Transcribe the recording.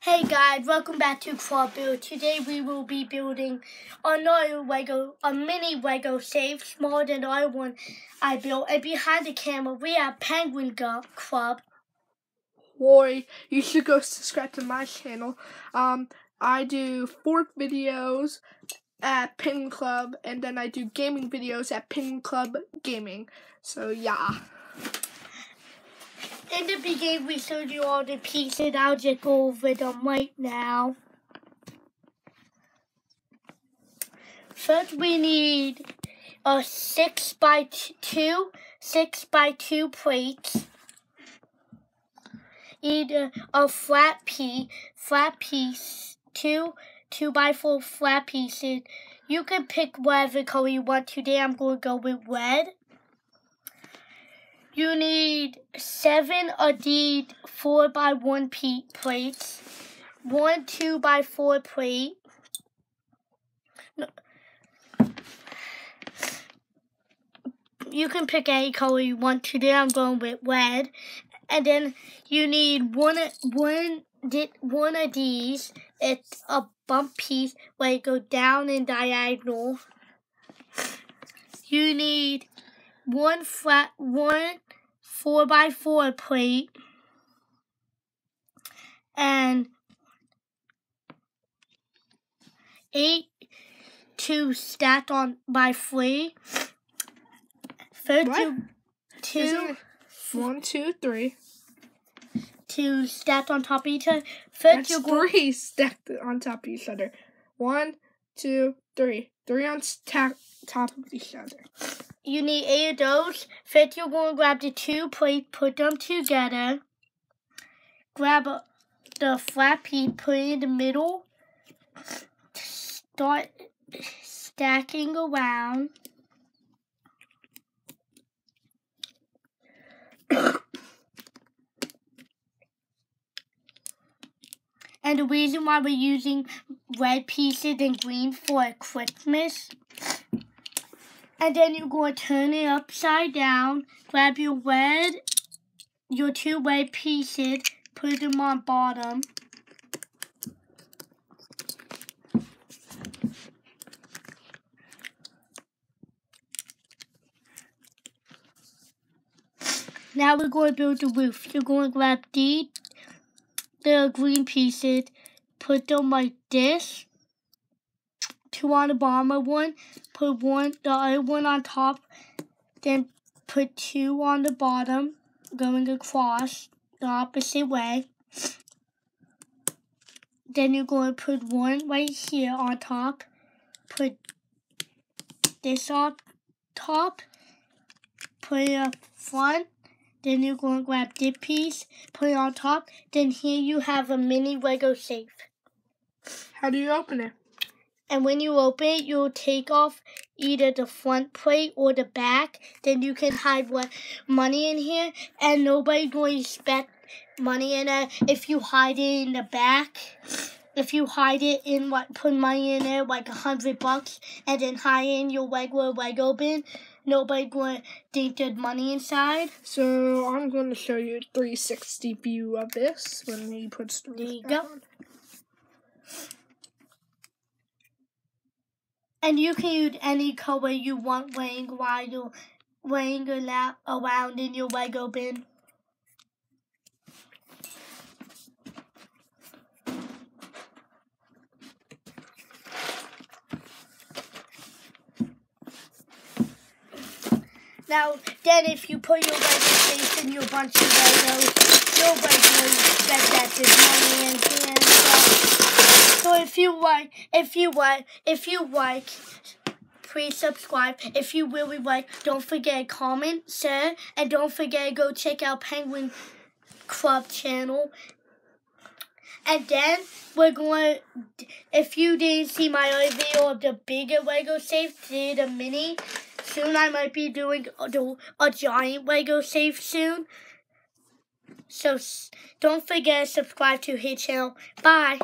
Hey guys, welcome back to Club Build. Today we will be building another Lego, a mini Lego safe, smaller than the other one I built. And behind the camera, we have Penguin Club. Or you should go subscribe to my channel. Um, I do fork videos at Penguin Club, and then I do gaming videos at Penguin Club Gaming. So yeah in the beginning, we showed you all the pieces. I'll just go over them right now. First, we need a six by two, six by two plates. Either a flat piece, flat piece, two, two by four flat pieces. You can pick whatever color you want. Today, I'm going to go with red. You need seven these four by one plates, one two by four plate. No. You can pick any color you want. Today I'm going with red, and then you need one one one of these. It's a bump piece where you go down in diagonal. You need one flat one four by four plate and eight two stacked on by three. Third what? two, one, two, three. Two stacked on top of each other. Third That's three stacked on top of each other. One, two, three. Three on top of each other you need eight of those. First, you're going to grab the two plates, put them together. Grab a, the piece, put it in the middle. Start stacking around. and the reason why we're using red pieces and green for Christmas and then you're going to turn it upside down, grab your red, your two red pieces, put them on bottom. Now we're going to build the roof. You're going to grab the, the green pieces, put them like this two on the bottom of one, put one the other one on top, then put two on the bottom, going across the opposite way. Then you're going to put one right here on top, put this on top, put it up front, then you're going to grab this piece, put it on top, then here you have a mini Lego safe. How do you open it? And when you open it, you'll take off either the front plate or the back. Then you can hide what money in here, and nobody going to expect money in it. If you hide it in the back, if you hide it in what put money in there like a hundred bucks, and then hide in your regular Lego bin, nobody going to think there's money inside. So I'm going to show you a 360 view of this when he puts the There you go. On. And you can use any color you want laying while you're laying around in your Lego bin. Now, then if you put your Lego face in your bunch of Legos, nobody will expect that there's money in here. Uh, so if you like, if you like, if you like, please subscribe. If you really like, don't forget comment, share, and don't forget go check out Penguin Club channel. And then we're going. If you didn't see my other video of the bigger Lego safe, did the mini. Soon I might be doing a, a giant Lego safe soon. So don't forget to subscribe to his channel. Bye.